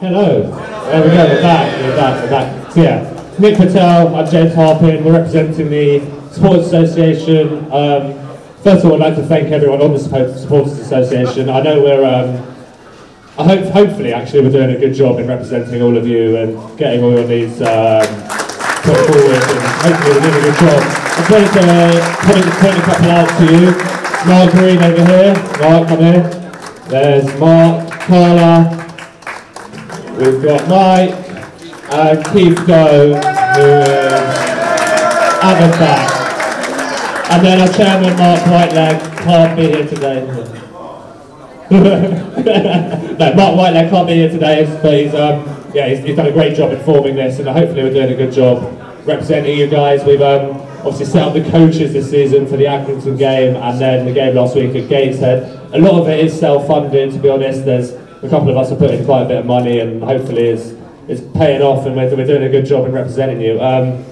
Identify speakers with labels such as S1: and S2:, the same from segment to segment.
S1: Hello. There we go, we're back, we're back, we're back. So yeah, Nick Patel, I'm James Harpin, we're representing the Sports Association. Um, first of all, I'd like to thank everyone on the Supporters Association. I know we're, um, I hope, hopefully actually we're doing a good job in representing all of you and getting all your needs um, put forward and hopefully we're doing a good job. I just wanted to point, point a couple out to you. Mark Green over here, Mark come here. There's Mark, Carla, We've got Mike and Keith the back. And then our chairman, Mark Whiteleg, can't be here today. no, Mark Whiteleg can't be here today, but he's, um, yeah, he's, he's, done a great job in forming this, and hopefully we're doing a good job representing you guys. We've um, obviously set up the coaches this season for the Accrington game, and then the game last week at Gateshead. A lot of it is self-funded, to be honest. There's a couple of us are putting quite a bit of money and hopefully it's, it's paying off and we're, we're doing a good job in representing you. Um,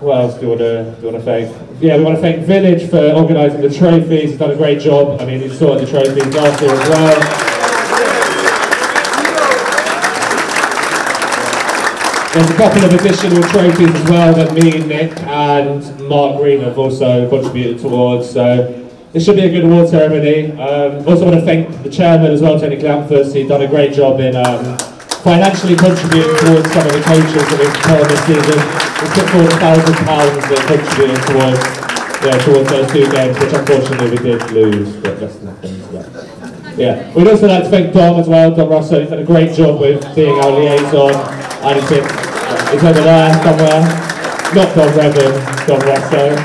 S1: what else do you want to do you want to thank? Yeah, we want to thank Village for organising the trophies. He's done a great job. I mean, you saw the trophies last year as well. There's a couple of additional trophies as well that me, Nick, and Mark Green have also contributed towards. So this should be a good award ceremony. Um, also want to thank the chairman as well, Tony Kleanthous. He's done a great job in um, financially contributing towards some of the coaches that we've put this season. We've put forward thousand pounds that contributed towards, yeah, towards those two games, which unfortunately we did lose, but that's nothing. Yeah. We'd also like to thank Dom as well, Dom Russo. He's done a great job with being our liaison. And he's, he's over there somewhere. Not Dom Revan, Dom Russo.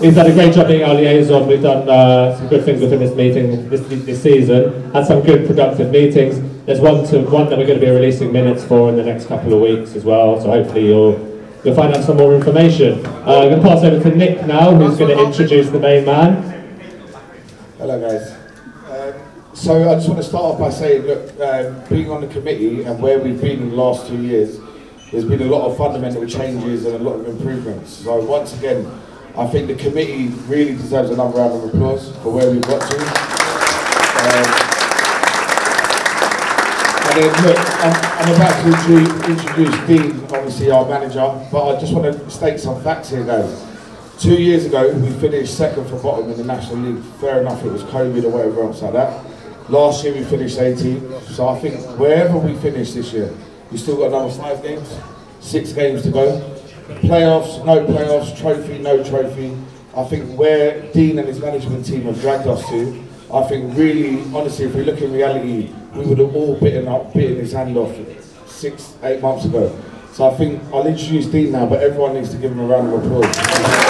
S1: He's done a great job being our liaison. We've done uh, some good things with him this meeting this, this season. Had some good productive meetings. There's one to one that we're going to be releasing minutes for in the next couple of weeks as well. So hopefully you'll you'll find out some more information. Uh, I'm going to pass over to Nick now, who's going to introduce the main man.
S2: Hello guys. Um, so I just want to start off by saying, look, uh, being on the committee and where we've been in the last two years, there's been a lot of fundamental changes and a lot of improvements. So once again, I think the committee really deserves another round of applause for where we've got to. Um, and then look, I'm, I'm about to introduce Dean, obviously our manager, but I just want to state some facts here guys. Two years ago, we finished second from bottom in the National League. Fair enough, it was COVID or whatever else like that. Last year we finished 18th, so I think wherever we finish this year, we still got another five games, six games to go. Playoffs, no playoffs, trophy, no trophy. I think where Dean and his management team have dragged us to, I think really, honestly, if we look in reality, we would have all bitten up, bitten his hand off six, eight months ago. So I think I'll introduce Dean now, but everyone needs to give him a round of applause.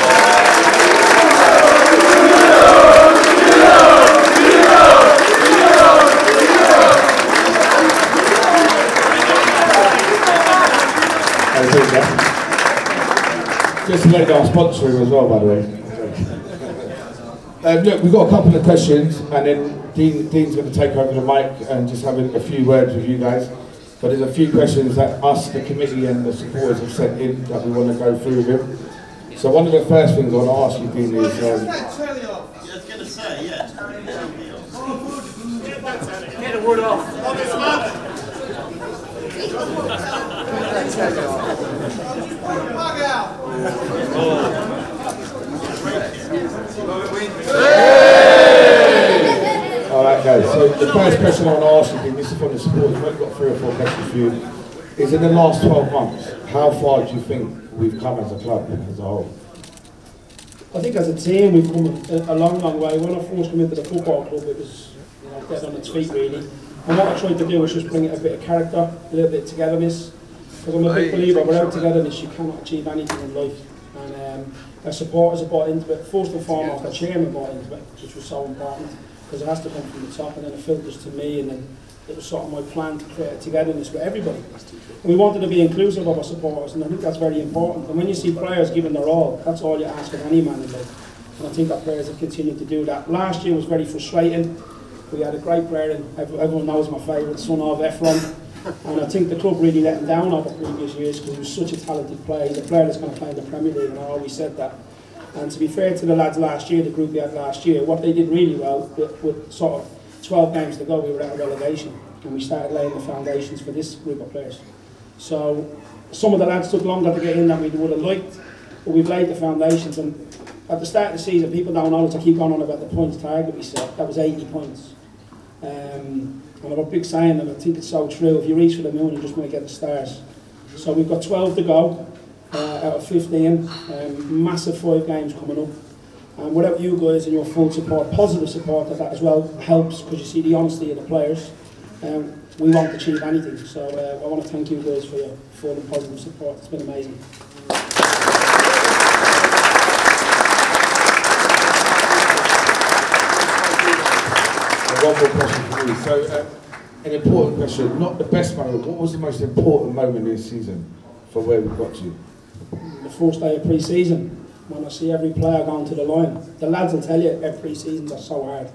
S2: Just to let our sponsor as well, by the way. Um, look, we've got a couple of questions, and then Dean, Dean's going to take over the mic and just have a, a, few words with you guys. But there's a few questions that us, the committee, and the supporters have sent in that we want to go through with him. So one of the first things I want to ask you, Dean, is... Um,
S3: I going to say, yeah. Get the word off.
S2: Alright guys, so the first question I want to ask you, is the supporters, we've only got three or four questions for you, is in the last 12 months, how far do you think we've come as a club, as a whole?
S4: I think as a team we've come a, long, long way. When I first came into the football club, it was you know, dead on its feet really. And what I tried to do was just bring it a bit of character, a little bit of togetherness. Because I'm a big believer, without togetherness you cannot achieve anything in life. And um, our supporters have bought into it. First and foremost, the chairman bought into it, which was so important because it has to come from the top and then it filters to me and then it was sort of my plan to create togetherness with everybody. And we wanted to be inclusive of our supporters and I think that's very important. And when you see players giving their all, that's all you ask of any man in life. And I think our players have continued to do that. Last year was very frustrating. We had a great player and everyone knows my favourite son of Ephron. And I think the club really let him down over previous years because he was such a talented player. He's a player that's going to play in the Premier League and I always said that. And to be fair to the lads last year, the group we had last year, what they did really well, with, with sort of 12 games to go, we were out of relegation. and we started laying the foundations for this group of players. So some of the lads took longer to get in than we would have liked, but we've laid the foundations. And at the start of the season, people don't know to keep going on about the points target we set. That was 80 points. Um, And I have a big sign and I think it's so true. If you reach for the moon, you just going to get the stars. So we've got 12 to go uh, out of 15. Um, massive five games coming up. And without you guys and your full support, positive support of that as well, helps because you see the honesty of the players. Um, we won't achieve anything. So uh, I want to thank you guys for your full and positive support. It's been amazing.
S2: One more question for me. So, uh, an important question, not the best moment, what was the most important moment this season for where we got to?
S4: The first day of pre-season, when I see every player going to the line. The lads will tell you every pre-seasons are so hard.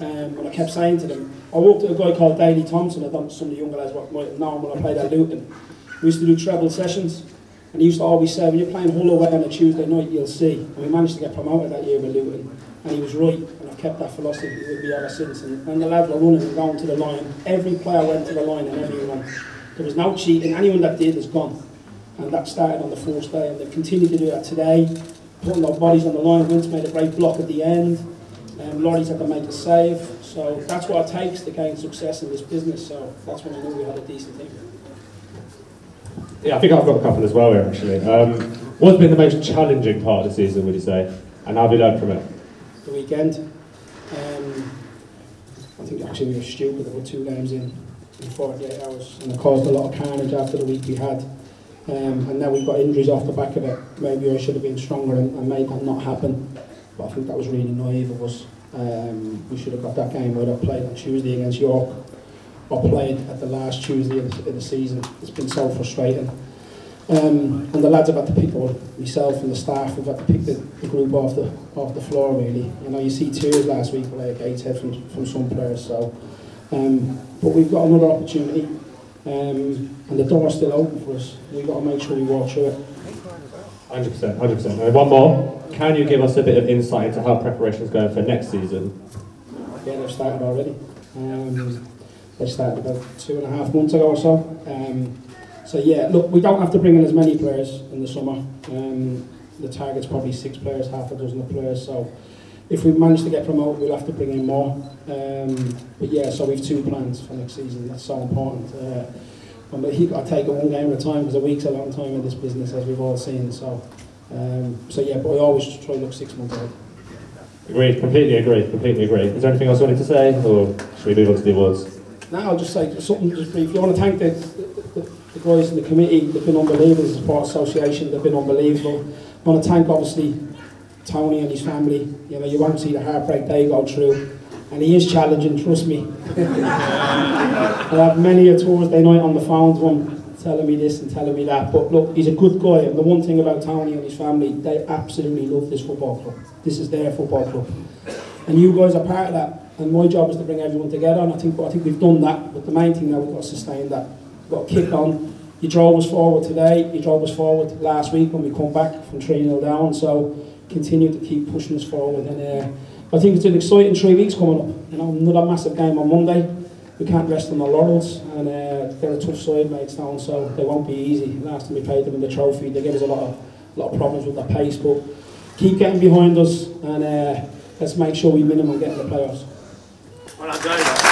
S4: Um, and I kept saying to them, I walked to a guy called Daley Thompson, I don't some of the younger lads might have known when I played at Luton. We used to do treble sessions, and he used to always say, when you're playing Hull away on a Tuesday night, you'll see. And we managed to get promoted that year with Luton, and he was right, kept that philosophy with me ever since. And, and the lads were running and going to the line. Every player went to the line and everyone. There was no cheating, anyone that did is gone. And that started on the first day, and they've continued to do that today, putting our bodies on the line. Vince made a great block at the end. Um, Laurie's had to make a save. So that's what it takes to gain success in this business. So that's when I knew we had a decent team.
S1: Yeah, I think I've got a couple as well here actually. Um, what's been the most challenging part of the season, would you say? And how have you learned from it?
S4: The weekend. actually we were stupid to put two games in in 48 hours and it caused a lot of carnage after the week we had. Um, and now we've got injuries off the back of it. Maybe I should have been stronger and, and made that not happen. But I think that was really naive of us. Um, we should have got that game where I played on Tuesday against York or played at the last Tuesday of the, of the season. It's been so frustrating. Um, and the lads have had to pick up, myself and the staff have had to pick the, the group off the off the floor really. You know, you see tears last week like Gateshead from, from some players. So, um, but we've got another opportunity, um, and the door's still open for us. We've got to make sure we walk through it.
S1: 100%, 100%. And one more. Can you give us a bit of insight into how preparation is going for next season?
S4: Yeah, they've started already. Um, they started about two and a half months ago or so. Um, so yeah, look, we don't have to bring in as many players in the summer. Um, the target's probably six players, half a dozen of players. So if we manage to get promoted, we'll have to bring in more. Um, but yeah, so we've two plans for next season. That's so important. Uh, got to take it one game at a time because a week's a long time in this business, as we've all seen. So, um, so yeah, but we always try to look six months ahead.
S1: Agreed, completely agree, completely agree. Is there anything else you wanted to say, or should we move on to the awards?
S4: Now I'll just say something just brief. You want to thank the, the, guys in the committee. They've been unbelievable. The Sport Association. They've been unbelievable. I want to thank obviously Tony and his family. You know, you won't see the heartbreak they go through. And he is challenging, trust me. I have many a Thursday night on the phone to him, telling me this and telling me that. But look, he's a good guy. And the one thing about Tony and his family, they absolutely love this football club. This is their football club. And you guys are part of that. And my job is to bring everyone together. And I think, I think we've done that. But the main thing now, we've got to sustain that. Got kick on. You drove us forward today. You drove us forward last week when we come back from 3 0 down. So continue to keep pushing us forward. And uh, I think it's an exciting three weeks coming up. You know, another massive game on Monday. We can't rest on our laurels, and uh, they're a tough side, Maidstone, so they won't be easy. Last time we played them in the trophy, they gave us a lot of, lot of problems with their pace, but keep getting behind us, and uh, let's make sure we minimum get in the playoffs.
S3: Well,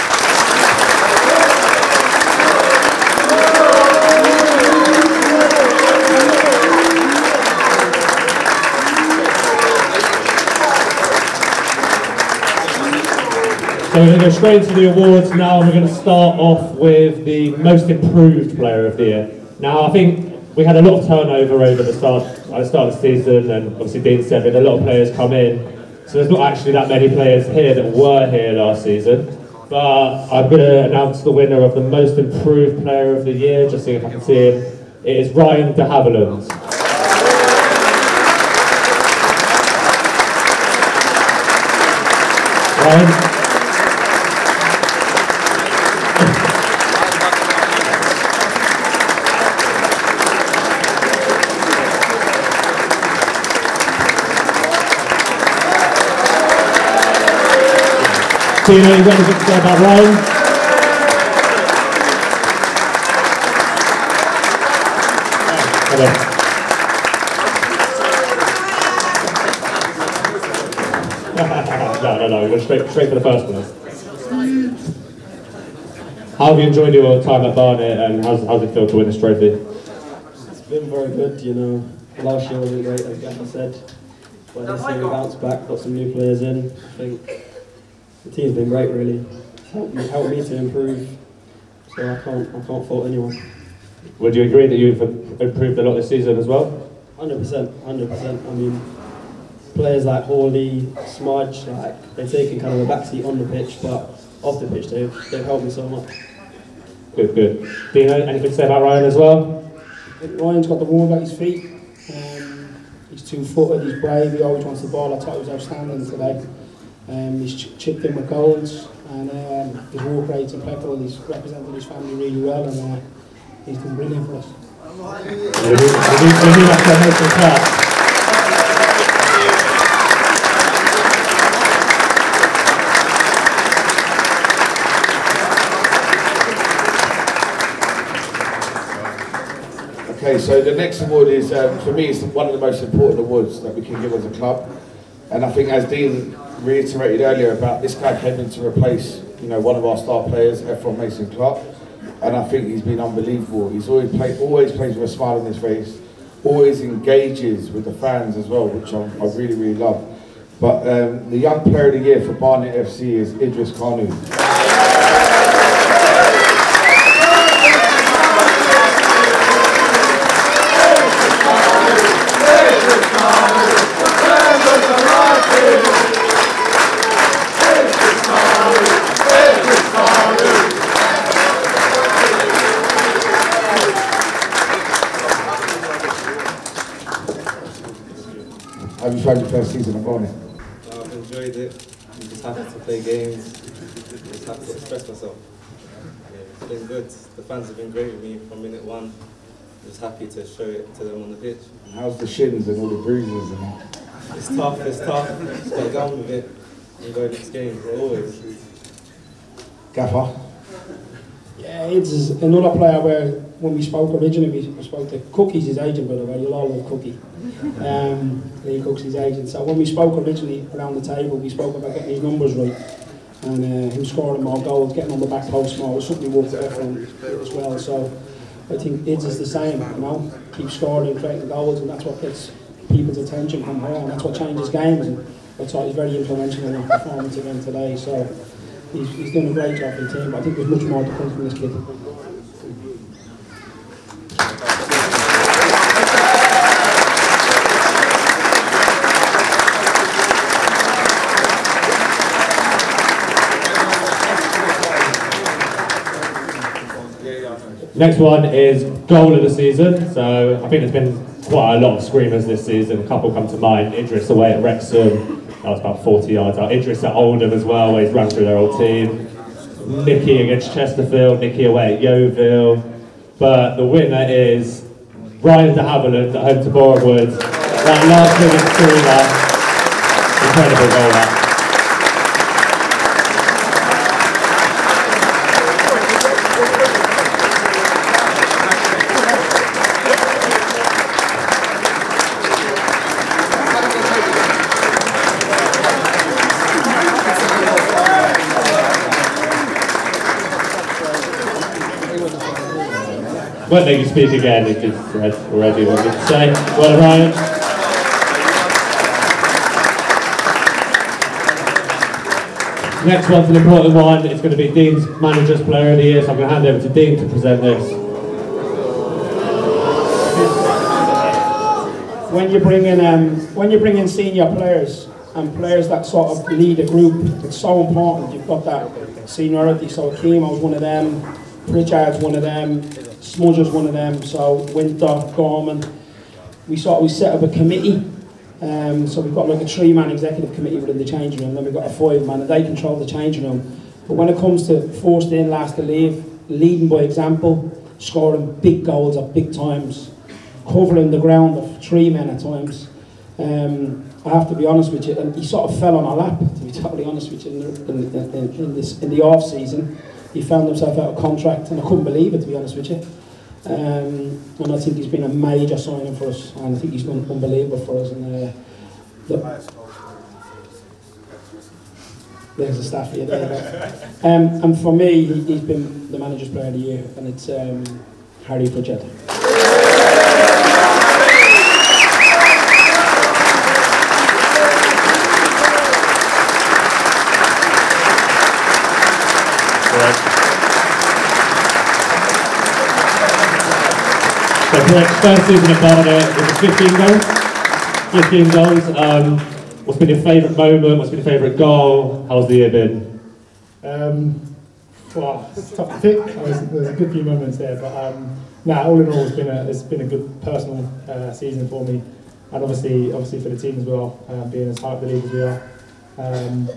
S1: So we're going to go straight into the awards now, and we're going to start off with the most improved player of the year. Now, I think we had a lot of turnover over the start, at the start of the season, and obviously Dean said had a lot of players come in. So there's not actually that many players here that were here last season. But I'm going to announce the winner of the most improved player of the year, just if I can see him. It is Ryan de Havilland. Ryan, Tina, you've got anything to say about Rome? no, no, no, we went straight, straight for the first one. How have you enjoyed your time at Barnet and how's, how's it feel to win this trophy?
S5: It's been very good, you know. Last year wasn't great, as I said. But this year we bounced back, got some new players in. I think the team's been great, really. It's helped me, helped me to improve. So I can't, I can't fault anyone.
S1: Would you agree that you've improved a lot this season as well?
S5: 100%, 100%. I mean, players like Hawley, Smudge, like, they've taken kind of a backseat on the pitch, but off the pitch, they've, they've helped me so much.
S1: Good, good. Dino, anything to say about Ryan as well?
S4: Ryan's got the world at his feet. Um, he's two-footed, he's brave, he always wants the ball. I thought he was outstanding today. Um, he's ch- chipped in with goals and um, his work rate's impeccable. He's represented his family really well and uh, he's been brilliant for us.
S2: Okay, so the next award is, um, for me, it's one of the most important awards that we can give as a club. And I think as Dean reiterated earlier about this guy came in to replace, you know, one of our star players, Ephron Mason Clark. And I think he's been unbelievable. He's always played, always plays with a smile on his face, always engages with the fans as well, which I, I really, really love. But um, the young player of the year for Barnet FC is Idris Kanu. Have you found your first season of Barnet?
S6: I've enjoyed it. I'm just happy to play games. i Just happy to express myself. Yeah, it's been good. The fans have been great with me from minute one. I'm Just happy to show it to them on the pitch.
S2: And how's the shins and all the bruises and?
S6: It's tough, it's tough. Just got to get on with it and go next game, always.
S2: Gaffer?
S4: It's another player where when we spoke originally, we spoke to Cookie's his agent, by the way. You'll all love Cookie. Um, Lee Cook's his agent. So when we spoke originally around the table, we spoke about getting his numbers right and uh, him scoring more goals, getting on the back post more. Was something we worked out as well. So I think Ids is the same, you know. Keep scoring, creating goals, and that's what gets people's attention from here, and that's what changes games. And I thought he's very influential in our performance again today. So he's, he's done a great job for the team. But I think there's much more to come from this kid.
S1: Next one is goal of the season. So I think there's been quite a lot of screamers this season. A couple come to mind. Idris away at Wrexham. That was about 40 yards out. Idris at Oldham as well, where he's run through their whole team. Nicky against Chesterfield. Nicky away at Yeovil. But the winner is Ryan de Havilland at home to Boreham Wood. That last minute screamer. Incredible goal that. Won't let you speak again if read already what to say. Well, Ryan. Next one's an important one. It's going to be Dean's Manager's Player of the Year, so I'm going to hand over to Dean to present this.
S4: when you bring in um, when you bring in senior players and players that sort of lead a group, it's so important. You've got that seniority. So Akeem was one of them, Pritchard's one of them, Smudger's one of them. So Winter, Gorman. We sort of we set up a committee. Um, so we've got like a three-man executive committee within the changing room. Then we've got a five-man, and they control the changing room. But when it comes to first in, last to leave, leading by example, scoring big goals at big times, covering the ground of three men at times. Um, I have to be honest with you, and he sort of fell on our lap, to be totally honest with you, in the, in, in, in this, in the off season. He found himself out of contract, and I couldn't believe it, to be honest with you. Um, and I think he's been a major signing for us, and I think he's done unbelievable for us. And uh, look, there's the staff here. There. Um, and for me, he, he's been the manager's player of the year, and it's um, Harry Pritchard.
S1: So Brett, first season it was 15 goals. 15 goals. Um, what's been your favourite moment? What's been your favourite goal? How's the year been?
S7: Um, well, it's tough to pick. There's, there's a good few moments there, but um, nah, all in all, it's been a it's been a good personal uh, season for me, and obviously obviously for the team as well, um, being as high up the league as we are. Um,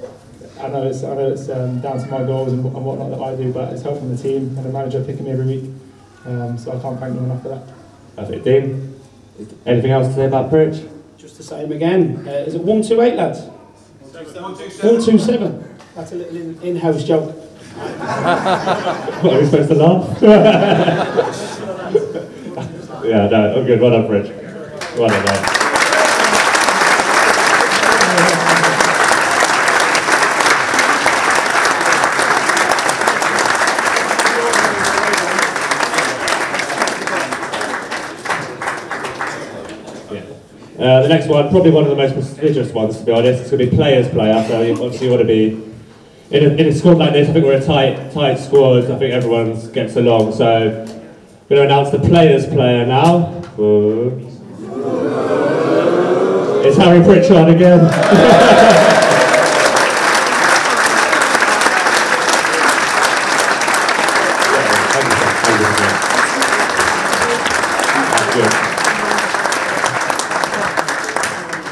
S7: I know it's I know it's um, down to my goals and, and whatnot that I do, but it's helping the team and the manager picking me every week. Um, so I can't thank them enough for that.
S1: Perfect. Dean, anything else to say about Pritch?
S4: Just the same again. Uh, is it 128, lads? 127. That's a little in- in-house joke.
S1: What, are we supposed to laugh? yeah, no, oh, good. Well done, Pritch. Well done, mate. Uh, the next one, probably one of the most prestigious ones, to be honest. It's going to be players' player, so you obviously want to be in a, in a squad like this. I think we're a tight, tight squad. I think everyone gets along. So, I'm going to announce the players' player now. It's Harry Pritchard again.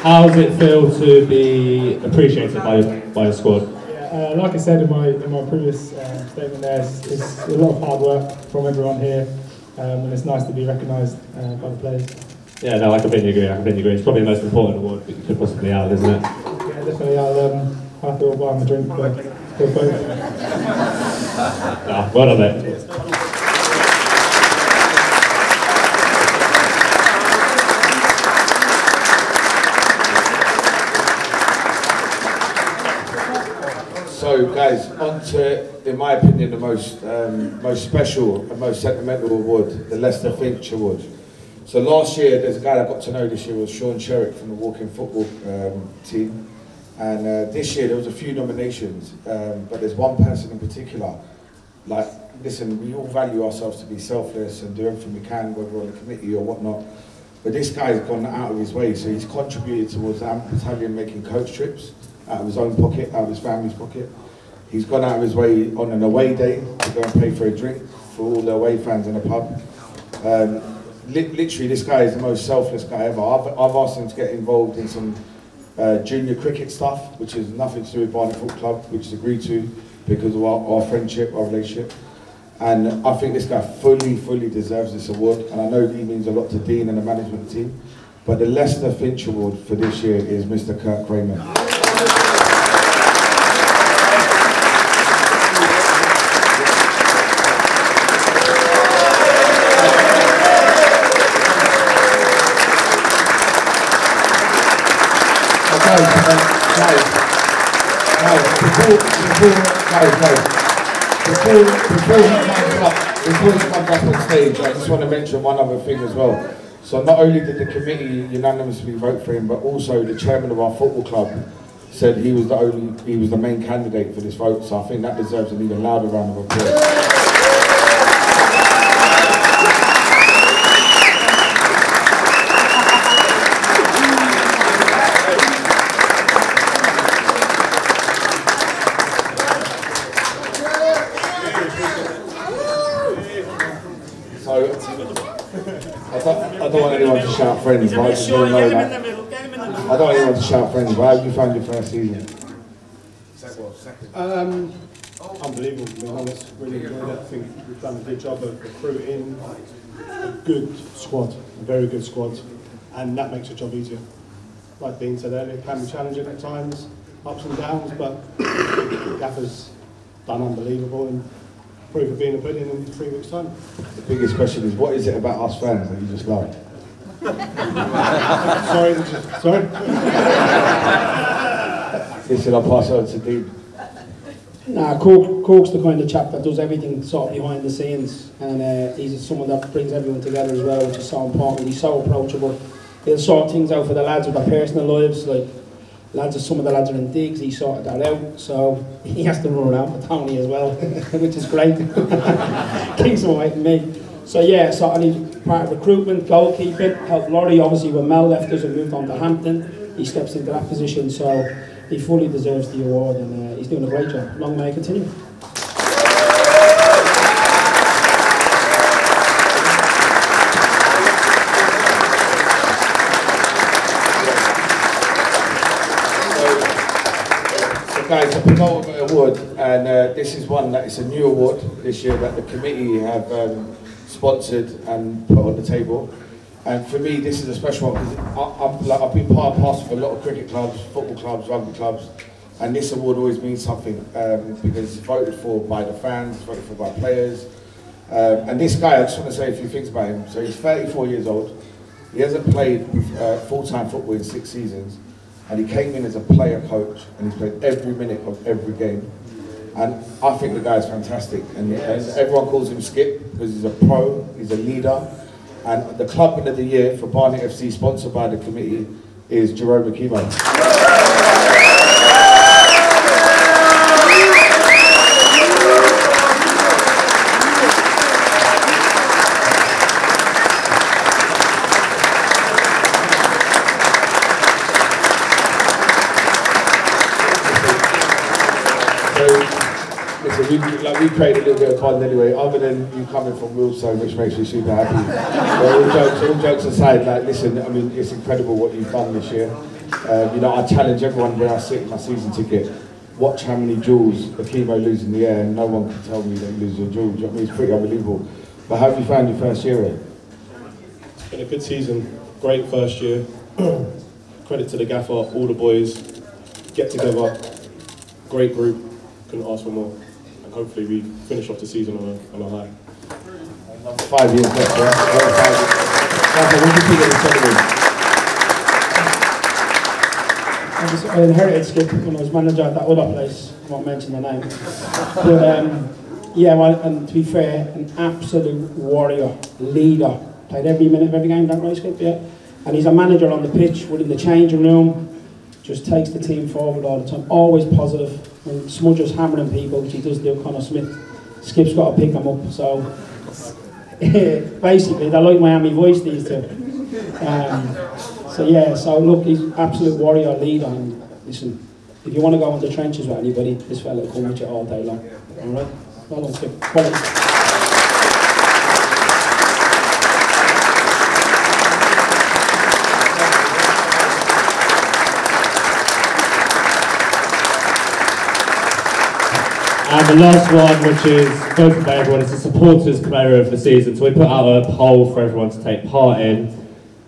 S1: How does it feel to be appreciated by, by your squad?
S7: Uh, like I said in my in my previous uh, statement, there, it's, it's a lot of hard work from everyone here, um, and it's nice to be recognised uh, by the players.
S1: Yeah, no, I completely agree. I completely agree. It's probably the most important award that you could possibly have, isn't it?
S7: Yeah, definitely. I'll um, have to buy him a drink for, for both.
S1: Ah, well done, mate.
S2: So, guys, on to, in my opinion, the most um, most special and most sentimental award, the Lester Finch Award. So last year, there's a guy I got to know this year was Sean Sherrick from the Walking Football um, team, and uh, this year there was a few nominations, um, but there's one person in particular. Like, listen, we all value ourselves to be selfless and do everything we can, whether we're on the committee or whatnot. But this guy's gone out of his way, so he's contributed towards the Battalion making coach trips out of his own pocket, out of his family's pocket. He's gone out of his way on an away day to go and pay for a drink for all the away fans in the pub. Um, li- literally, this guy is the most selfless guy ever. I've, I've asked him to get involved in some uh, junior cricket stuff, which is nothing to do with Barnet Football Club, which is agreed to because of our, our friendship, our relationship. And I think this guy fully, fully deserves this award. And I know he means a lot to Dean and the management team. But the Lester Finch Award for this year is Mr. Kirk Raymond. guys, uh, guys, guys, before, guys, before, before he comes up, before he comes up on stage, I just want to mention one other thing as well. So not only did the committee unanimously vote for him, but also the chairman of our football club said he was the only, he was the main candidate for this vote. So I think that deserves an even louder round of applause. So I don't, I don't want anyone to shout friends, but I just want to know that. I don't even want anyone to shout friends, but how have you found your first season?
S8: Um, unbelievable, to be honest. Really enjoyed it. I think we've done a good job of recruiting a good squad, a very good squad, and that makes the job easier. Like Dean said earlier, it can be challenging at times, ups and downs, but Gaffer's done unbelievable, and proof of being a pudding in three weeks' time.
S2: The biggest question is, what is it about us fans that you just love?
S8: Sorry, just- sorry.
S2: Listen, I'll pass it on to Dean.
S4: Nah, Cork, Cork's the kind of chap that does everything sort of behind the scenes, and uh, he's someone that brings everyone together as well, which is so important. He's so approachable. He'll sort things out for the lads with their personal lives, like lads, some of the lads are in digs, he sorted that out, so he has to run around with Tony as well, which is great. Keeps him away from me. So yeah, so and he's part of recruitment, goalkeeping, helped Laurie obviously when Mel left us and moved on to Hampton. He steps into that position, so he fully deserves the award and uh, he's doing a great job. Long may it continue.
S2: Guys, a penultimate award, and uh, this is one that is a new award this year that the committee have um, sponsored and put on the table. And for me, this is a special one because like, I've been part and parcel of a lot of cricket clubs, football clubs, rugby clubs, and this award always means something um, because it's voted for by the fans, it's voted for by players. Um, and this guy, I just want to say a few things about him. So he's 34 years old. He hasn't played uh, full-time football in six seasons, and he came in as a player coach, and he's played every minute of every game. And I think the guy's fantastic, and, and everyone calls him Skip because he's a pro, he's a leader. And the clubman of the year for Barnet FC, sponsored by the committee, is Jerome Okimo. So, listen, we, created a little bit of fun anyway, other than you coming from Wilson, which makes me super happy. But all, jokes, all jokes aside, like, listen, I mean, it's incredible what you've done this year. Um, you know, I challenge everyone where I sit in my season ticket. Watch how many jewels Okimo loses in the air, and no one can tell me that he loses a jewel. I mean? It's pretty unbelievable. But how have you found your first year? Ed?
S8: It's been a good season, great first year. Credit to the gaffer, all the boys, get together, great group, couldn't ask for more. And hopefully we finish off the season on a, on a high.
S2: Five years left, yeah? Another five years. Rafa, what do you think the tournament?
S4: I, was, I inherited Skip when I was manager at that other place. I won't mention the name. But um, yeah, well, and to be fair, an absolute warrior, leader. Played every minute of every game, that right, Skip? Yeah. And he's a manager on the pitch, within the changing room. Just takes the team forward all the time. Always positive. When Smudger's hammering people, he does do, Connor Smith, Skip's got to pick them up. So basically, they're like Miami Vice these two. Um, so yeah, so look, he's absolute warrior leader. And listen, if you want to go into the trenches with anybody, this fella will come with you all day long. All right, well done, Skip. Well done.
S1: And the last one, which is voted by everyone, is the supporters player of the season. So we put out a poll for everyone to take part in.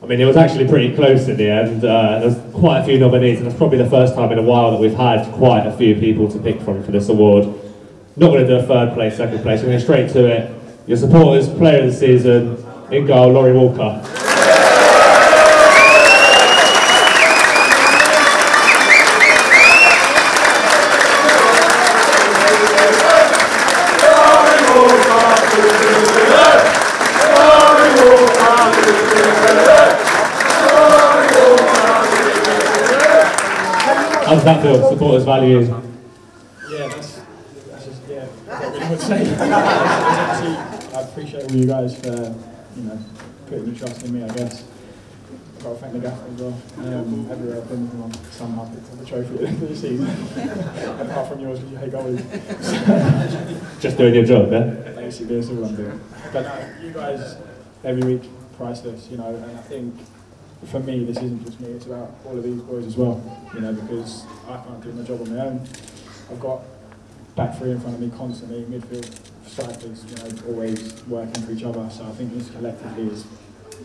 S1: I mean, it was actually pretty close in the end. Uh, there's quite a few nominees, and it's probably the first time in a while that we've had quite a few people to pick from for this award. Not going to do a third place, second place. We're going straight to it. Your supporters player of the season in goal, Laurie Walker. Does that feel? Supporters value.
S9: Yeah, that's, that's just, yeah, really much to say. I appreciate all you guys for, you know, putting your trust in me, I guess. I've got to thank the gaffer as well. Um, everywhere I've been, I'm somehow picked up the trophy at the end of the season. Apart from yours, because you hate goalies.
S1: Just doing your job, yeah?
S9: Basically, that's all I'm doing. But no, you guys, every week, priceless, you know, and I think for me, this isn't just me, it's about all of these boys as well, you know, because I can't do my job on my own. I've got back three in front of me constantly, midfield strikers, you know, always working for each other. So I think this collectively is,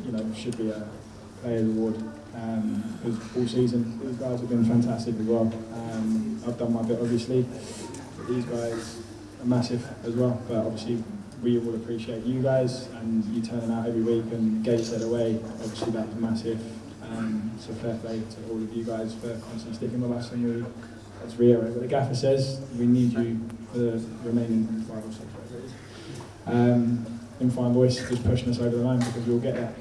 S9: you know, should be a players award. Um, because all season, these guys have been fantastic as well. Um, I've done my bit, obviously. These guys are massive as well. But obviously, we all appreciate you guys and you turning out every week and Gateshead away. Obviously, that was massive. Um, so fair play to all of you guys for constantly sticking with us and we, let's reiterate what the gaffer says, we need you for the remaining five or six, is. Um, in fine voice, just pushing us over the line because we'll get there.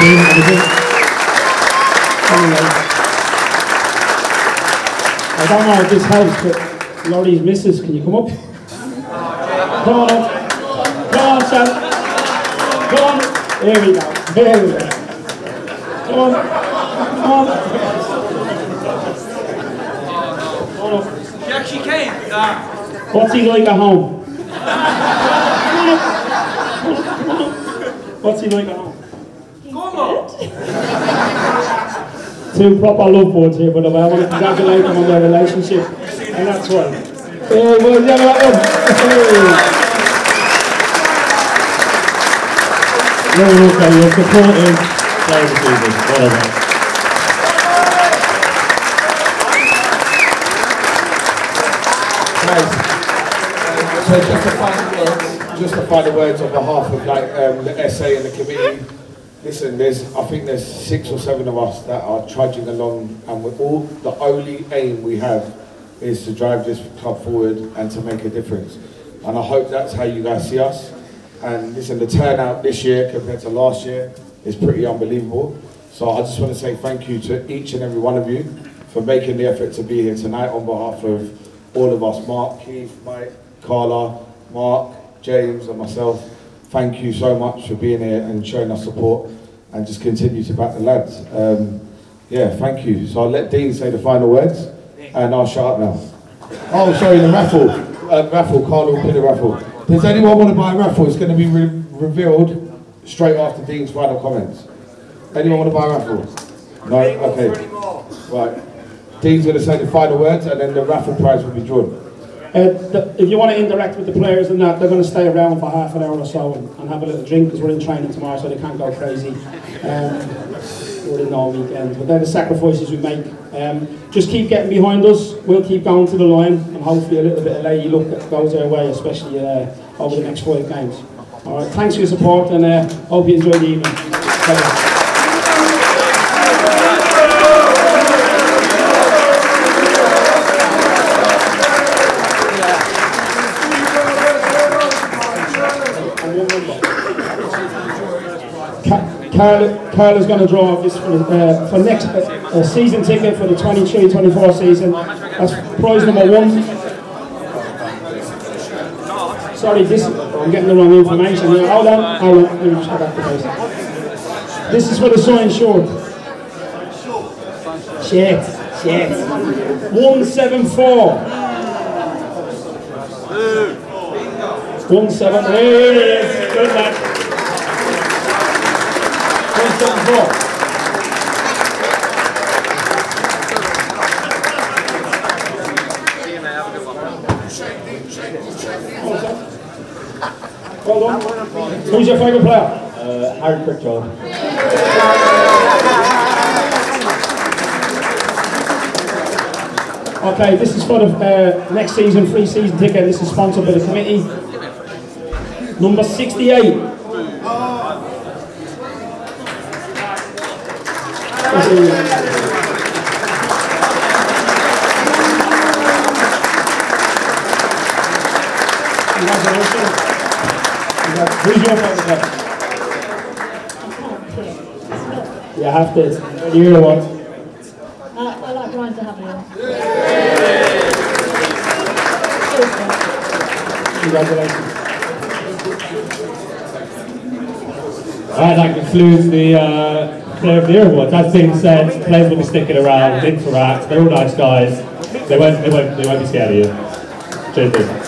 S1: Dean, anything?
S4: Anyway, I don't know if this helps, but Laurie's missus, can you come up? Come on up. Come on, Sam. Come on. There we go. There we go. Come on. Come on. Come on.
S3: She actually came. Nah.
S4: What's he like at home? What's he like at home?
S3: Come on.
S4: Two proper love boards here, by the way. I want to congratulate them on their relationship. And that's why. Yeah, well, yeah, that one.
S1: You're okay, you're supporting player of the season. Whatever.
S2: Guys, so just a final word, just a final words on behalf of like um, the SA and the committee. Listen, there's I think there's six or seven of us that are trudging along, and we're all the only aim we have is to drive this club forward and to make a difference. And I hope that's how you guys see us. And listen, the turnout this year compared to last year is pretty unbelievable. So I just want to say thank you to each and every one of you for making the effort to be here tonight on behalf of all of us, Mark, Keith, Mike, Carla, Mark, James and myself. Thank you so much for being here and showing us support and just continue to back the lads. Um, yeah, thank you. So I'll let Dean say the final words and I'll shut up now. Oh, sorry, the raffle. Uh, raffle, Carla will put the raffle. Does anyone want to buy a raffle? It's going to be re revealed straight after Dean's final comments. Anyone want to buy a raffle? No? Okay. Right. Dean's going to say the final words and then the raffle prize will be drawn.
S4: Uh, the, if you want to interact with the players and that, they're going to stay around for half an hour or so and, and have a little drink because we're in training tomorrow, so they can't go crazy. Um, we're in all weekend. But they're the sacrifices we make. Um, just keep getting behind us. We'll keep going to the line and hopefully a little bit of lay look goes our way, especially uh, over the next five games. All right, thanks for your support and uh, hope you enjoy the evening. Carl, is going to draw this for, uh, for next uh, season ticket for the 23-24 season. That's prize number one. Sorry, this I'm getting the wrong information here. Hold on, hold on. Let me just go back to this. This is for the sign short. Shit, shit. 174. 174. There it is. Good lad. 174. Well done. Who's your favourite player?
S5: Uh, Harry Pritchard.
S4: Okay, this is for the uh, next season free season ticket. This is sponsored by the committee. Number 68. Congratulations. Who's your favorite player? You have to. You're the one.
S10: Uh, I like Ryan to have you.
S4: Congratulations.
S1: Alright, that concludes the uh, Player of the Awards. As Dean said, players will be sticking around, interact, they're all nice guys. They won't, they won't, they won't be scared of you. Cheers.